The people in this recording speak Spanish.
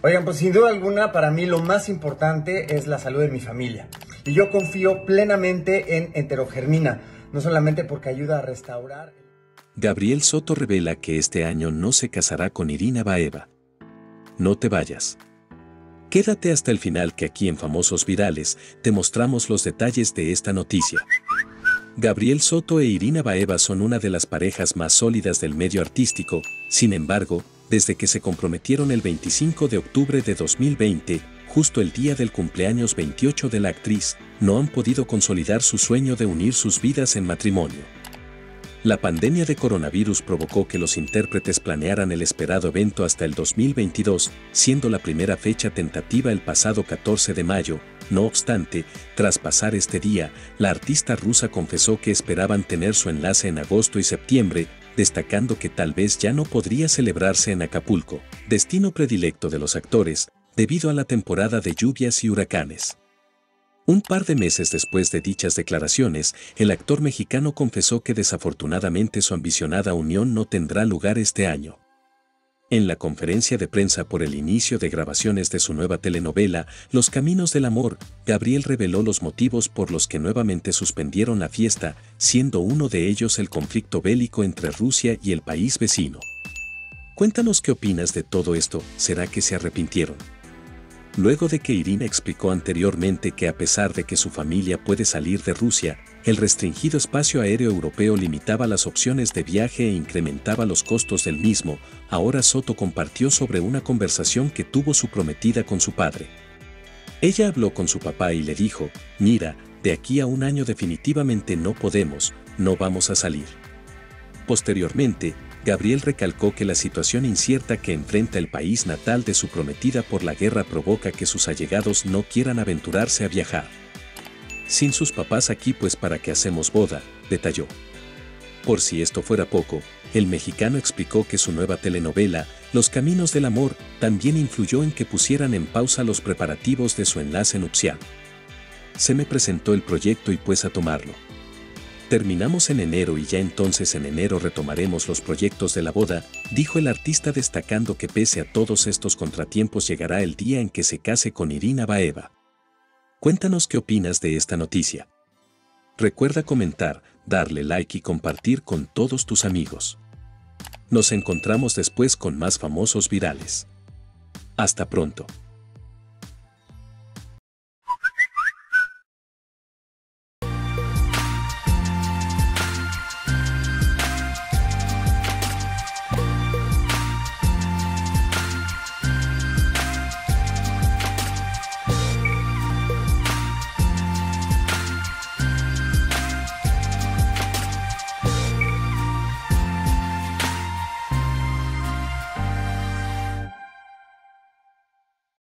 Oigan, pues sin duda alguna, para mí lo más importante es la salud de mi familia. Y yo confío plenamente en Enterogermina, no solamente porque ayuda a restaurar... Gabriel Soto revela que este año no se casará con Irina Baeva. No te vayas. Quédate hasta el final que aquí en Famosos Virales te mostramos los detalles de esta noticia. Gabriel Soto e Irina Baeva son una de las parejas más sólidas del medio artístico, sin embargo, desde que se comprometieron el 25 de octubre de 2020, justo el día del cumpleaños 28 de la actriz, no han podido consolidar su sueño de unir sus vidas en matrimonio. La pandemia de coronavirus provocó que los intérpretes planearan el esperado evento hasta el 2022, siendo la primera fecha tentativa el pasado 14 de mayo. No obstante, tras pasar este día, la artista rusa confesó que esperaban tener su enlace en agosto y septiembre, destacando que tal vez ya no podría celebrarse en Acapulco, destino predilecto de los actores, debido a la temporada de lluvias y huracanes. Un par de meses después de dichas declaraciones, el actor mexicano confesó que desafortunadamente su ambicionada unión no tendrá lugar este año. En la conferencia de prensa por el inicio de grabaciones de su nueva telenovela, Los Caminos del Amor, Gabriel reveló los motivos por los que nuevamente suspendieron la fiesta, siendo uno de ellos el conflicto bélico entre Rusia y el país vecino. Cuéntanos qué opinas de todo esto, ¿será que se arrepintieron? Luego de que Irina explicó anteriormente que a pesar de que su familia puede salir de Rusia, el restringido espacio aéreo europeo limitaba las opciones de viaje e incrementaba los costos del mismo, ahora Soto compartió sobre una conversación que tuvo su prometida con su padre. Ella habló con su papá y le dijo, mira, de aquí a un año definitivamente no podemos, no vamos a salir. Posteriormente, Gabriel recalcó que la situación incierta que enfrenta el país natal de su prometida por la guerra provoca que sus allegados no quieran aventurarse a viajar. Sin sus papás aquí pues para qué hacemos boda, detalló. Por si esto fuera poco, el mexicano explicó que su nueva telenovela, Los Caminos del Amor, también influyó en que pusieran en pausa los preparativos de su enlace nupcial. Se me presentó el proyecto y pues a tomarlo. Terminamos en enero y ya entonces en enero retomaremos los proyectos de la boda, dijo el artista destacando que pese a todos estos contratiempos llegará el día en que se case con Irina Baeva. Cuéntanos qué opinas de esta noticia. Recuerda comentar, darle like y compartir con todos tus amigos. Nos encontramos después con más famosos virales. Hasta pronto.